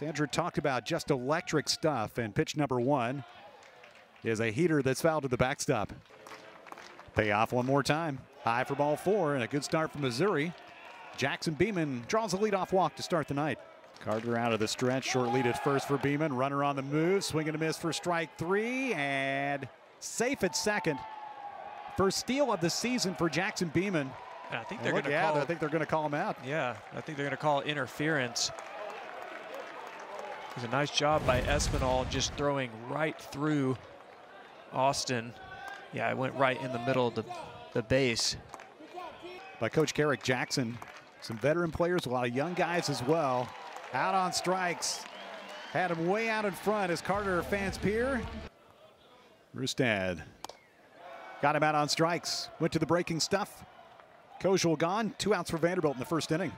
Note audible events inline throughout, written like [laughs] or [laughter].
Sandra talked about just electric stuff, and pitch number one is a heater that's fouled to the backstop. Payoff one more time. High for ball four, and a good start from Missouri. Jackson Beeman draws a leadoff walk to start the night. Carter out of the stretch, short lead at first for Beeman. Runner on the move, swinging a miss for strike three, and safe at second. First steal of the season for Jackson Beeman. I think they're going to yeah, call. I think they're going to call him out. Yeah, I think they're going to call interference. It was a nice job by Espinal just throwing right through Austin. Yeah, it went right in the middle of the, the base. By Coach Kerrick Jackson. Some veteran players, a lot of young guys as well. Out on strikes. Had him way out in front as Carter fans peer. Rustad got him out on strikes. Went to the breaking stuff. Kojal gone. Two outs for Vanderbilt in the first inning.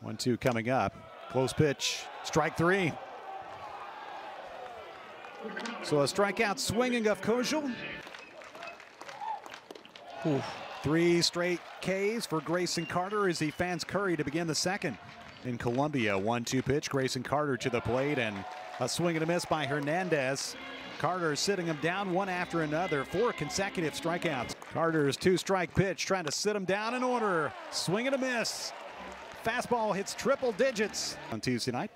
One two coming up. Close pitch. Strike three. So a strikeout swinging of Kojal. Three straight Ks for Greysen Carter as he fans Curry to begin the second. In Columbia, one-two pitch. Greysen Carter to the plate and a swing and a miss by Hernandez. Carter sitting him down one after another. Four consecutive strikeouts. Carter's two-strike pitch trying to sit him down in order. Swing and a miss. Fastball hits triple digits on Tuesday night.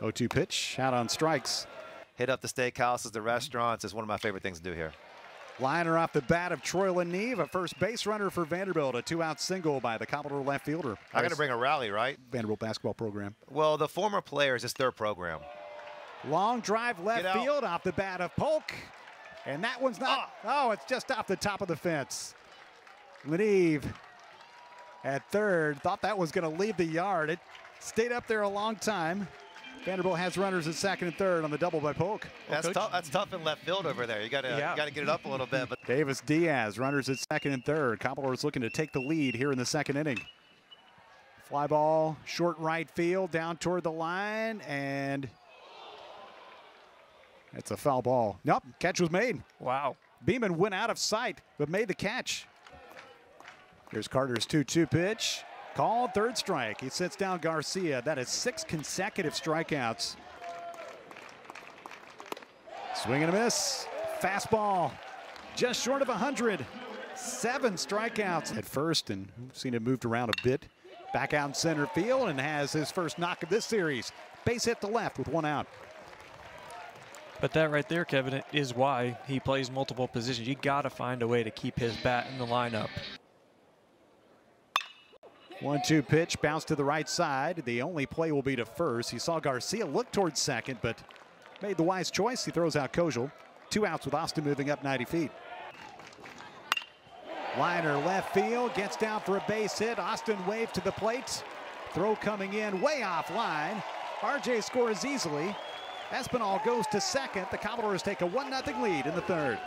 0-2 pitch out on strikes. Hit up the steakhouses, the restaurants is one of my favorite things to do here. Liner off the bat of Troy LaNeve, a first base runner for Vanderbilt, a two-out single by the Commodore left fielder. I'm going to bring a rally, right? Vanderbilt basketball program. Well, the former players, it's their program. Long drive left field off the bat of Polk. And that one's not, ah. oh, it's just off the top of the fence. LaNeve at third, thought that was going to leave the yard. It stayed up there a long time. Vanderbilt has runners at second and third on the double by Polk. That's tough. That's tough in left field over there. You got to Yeah. got to get it up a little bit. But Davis Diaz, runners at second and third. Commodores looking to take the lead here in the second inning. Fly ball, short right field, down toward the line, and it's a foul ball. Nope, catch was made. Wow. Beeman went out of sight, but made the catch. Here's Carter's 2 2 pitch. Called third strike. He sits down Garcia. That is six consecutive strikeouts. Swing and a miss. Fastball. Just short of 100. Seven strikeouts at first, and we've seen him moved around a bit. Back out in center field and has his first knock of this series. Base hit to left with one out. But that right there, Kevin, is why he plays multiple positions. You got to find a way to keep his bat in the lineup. One two pitch, bounce to the right side. The only play will be to first. He saw Garcia look towards second, but made the wise choice. He throws out Kojal. Two outs with Austin moving up 90 feet. Liner left field, gets down for a base hit. Austin waved to the plate. Throw coming in way off line. RJ scores easily. Espinal goes to second. The Commodores take a 1 0 lead in the third.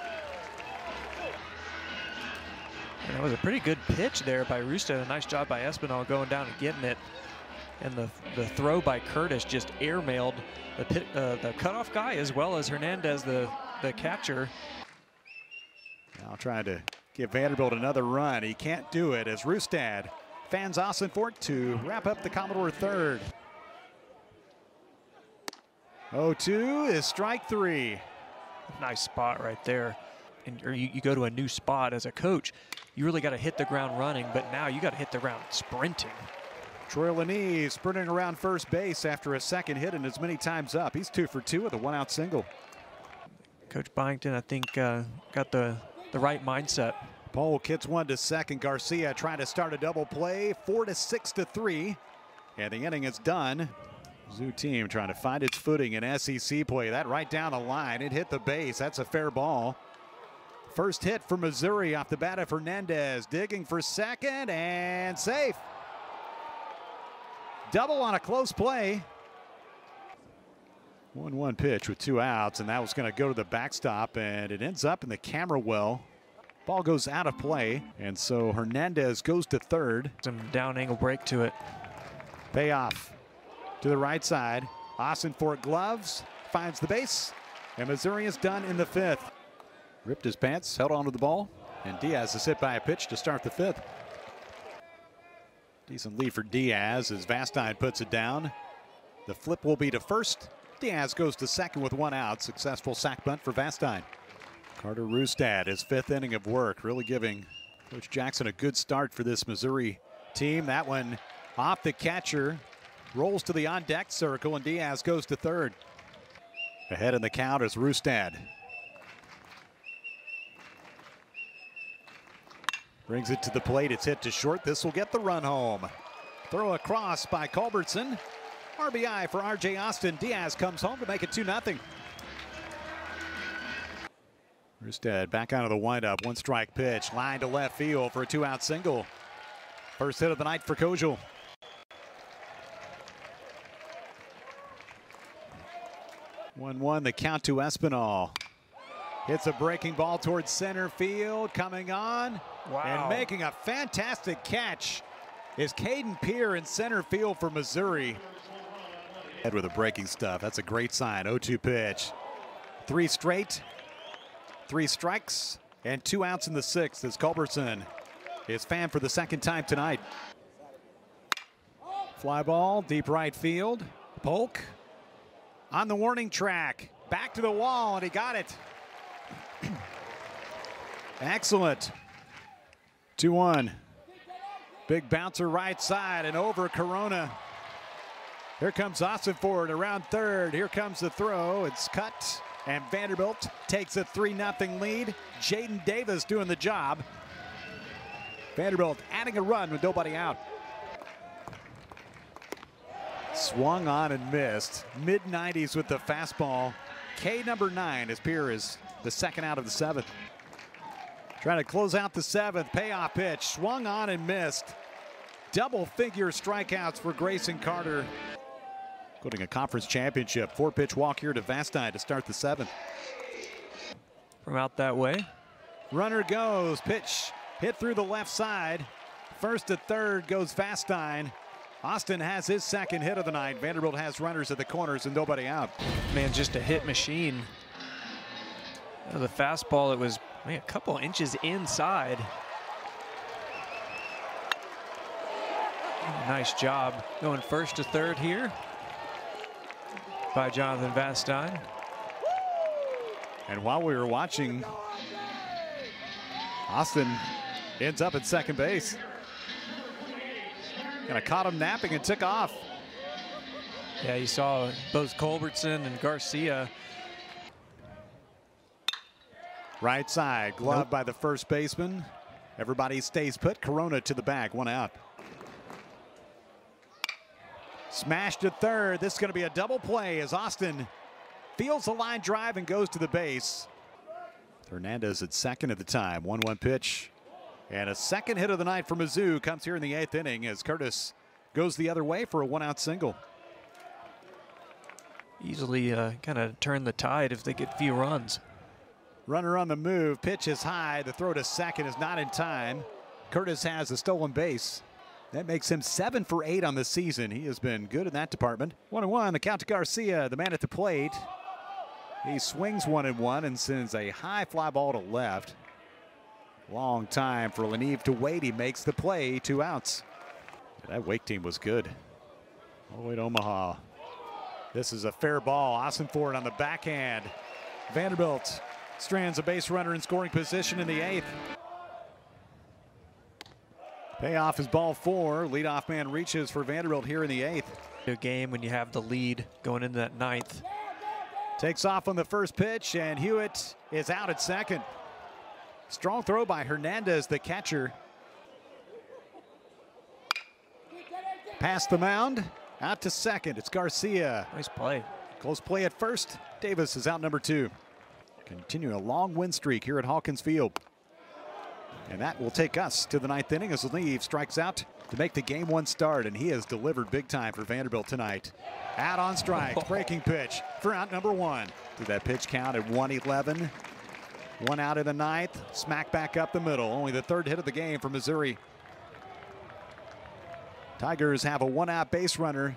And that was a pretty good pitch there by Rustad. A nice job by Espinal going down and getting it. And the the throw by Curtis just airmailed the pit, uh, the cutoff guy as well as Hernandez, the the catcher. Now trying to give Vanderbilt another run. He can't do it as Rustad fans Austin Fort to wrap up the Commodore third. 0-2 is strike three. Nice spot right there. And or you, you go to a new spot as a coach, you really got to hit the ground running, but now you got to hit the ground sprinting. Troy LaNeve sprinting around first base after a second hit and as many times up. He's two for two with a one-out single. Coach Byington, I think, uh, got the, the right mindset. Paul hits one to second. Garcia trying to start a double play. Four to six to three. And the inning is done. Zoo team trying to find its footing in SEC play. That right down the line. It hit the base. That's a fair ball. First hit for Missouri off the bat of Hernandez. Digging for second and safe. Double on a close play. 1 1 pitch with two outs, and that was going to go to the backstop, and it ends up in the camera well. Ball goes out of play, and so Hernandez goes to third. Some down angle break to it. Payoff to the right side. Austin for gloves, finds the base, and Missouri is done in the fifth. Ripped his pants, held onto the ball, and Diaz is hit by a pitch to start the fifth. Decent lead for Diaz as Vastine puts it down. The flip will be to first. Diaz goes to second with one out. Successful sac bunt for Vastine. Carter Rustad, his fifth inning of work, really giving Coach Jackson a good start for this Missouri team. That one off the catcher, rolls to the on deck circle, and Diaz goes to third. Ahead in the count is Rustad. Brings it to the plate. It's hit to short. This will get the run home. Throw across by Culbertson. RBI for RJ Austin. Diaz comes home to make it 2 0. Rustad back out of the windup. One strike pitch. Line to left field for a two out single. First hit of the night for Kojal. One one the count to Espinal. Hits a breaking ball towards center field. Coming on Wow. and making a fantastic catch is Caden Pier in center field for Missouri. Head with the breaking stuff. That's a great sign. 0-2 pitch. Three straight, three strikes, and two outs in the sixth as Culberson is fan for the second time tonight. Fly ball, deep right field. Polk on the warning track. Back to the wall, and he got it. Excellent. 2 1. Big bouncer right side and over Corona. Here comes Austin Ford around third. Here comes the throw. It's cut. And Vanderbilt takes a 3 0 lead. Jaden Davis doing the job. Vanderbilt adding a run with nobody out. Swung on and missed. Mid 90s with the fastball. K number nine as Pierre is the second out of the seventh. Trying to close out the seventh. Payoff pitch. Swung on and missed. Double figure strikeouts for Greysen Carter. Including a conference championship. Four pitch walk here to Vastine to start the seventh. From out that way. Runner goes. Pitch hit through the left side. First to third goes Vastine. Austin has his second hit of the night. Vanderbilt has runners at the corners and nobody out. Man, just a hit machine. A fastball. It was man, a couple inches inside. Nice job going first to third here by Jonathan Vastine. And while we were watching, Austin ends up at second base. Kind of caught him napping and took off. Yeah, you saw both Culbertson and Garcia. Right side, glove Nope. by the first baseman. Everybody stays put. Corona to the back, one out. Smash to third. This is going to be a double play as Austin fields the line drive and goes to the base. Hernandez at second at the time. 1 1 pitch. And a second hit of the night for Mizzou comes here in the eighth inning as Curtis goes the other way for a one out single. Easily uh, kind of turn the tide if they get few runs. Runner on the move. Pitch is high. The throw to second is not in time. Curtis has a stolen base. That makes him seven for eight on the season. He has been good in that department. One and one. The count to Garcia, the man at the plate. He swings one and one and sends a high fly ball to left. Long time for LaNeve to wait. He makes the play. Two outs. That Wake team was good. All the way to Omaha. This is a fair ball. Austin Ford on the backhand. Vanderbilt strands a base runner in scoring position in the eighth. Payoff is ball four. Leadoff man reaches for Vanderbilt here in the eighth. A game when you have the lead going into that ninth. Takes off on the first pitch, and Hewett is out at second. Strong throw by Hernandez, the catcher. Past the mound, out to second. It's Garcia. Nice play. Close play at first. Davis is out number two. Continuing a long win streak here at Hawkins Field. And that will take us to the ninth inning as Leave strikes out to make the game one start, and he has delivered big time for Vanderbilt tonight. Out on strike, [laughs] breaking pitch for out number one. Did that pitch count at 111? One out in the ninth, smack back up the middle. Only the third hit of the game for Missouri. Tigers have a one out base runner.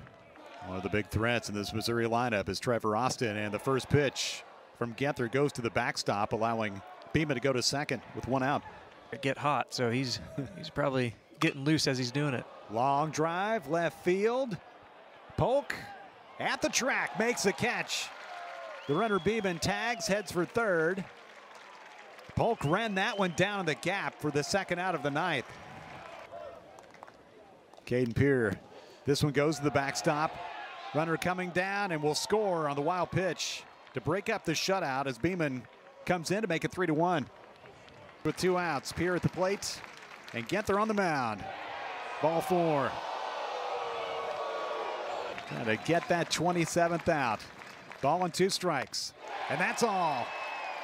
One of the big threats in this Missouri lineup is Trevor Austin, and the first pitch from Genther goes to the backstop, allowing Beeman to go to second with one out. Get hot, so he's [laughs] he's probably getting loose as he's doing it. Long drive, left field. Polk at the track, makes a catch. The runner Beeman tags, heads for third. Polk ran that one down in the gap for the second out of the ninth. Caden Peer, this one goes to the backstop. Runner coming down and will score on the wild pitch to break up the shutout as Beeman comes in to make it three to one. With two outs, Pierre at the plate and Genther on the mound. Ball four. Trying to get that 27th out. Ball and two strikes. And that's all.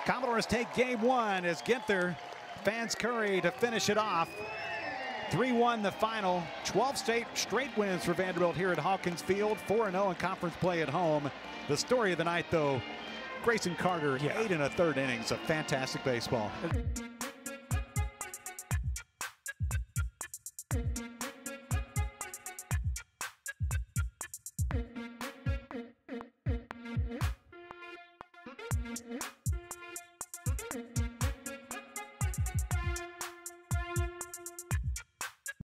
Commodores take game one as Genther fans Curry to finish it off. 3-1 the final. 12 state straight wins for Vanderbilt here at Hawkins Field. 4-0 in conference play at home. The story of the night, though, Greysen Carter, Yeah. eight and a third innings of fantastic baseball.